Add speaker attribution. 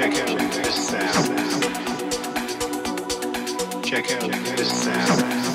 Speaker 1: Check out this sound. Check out this sound.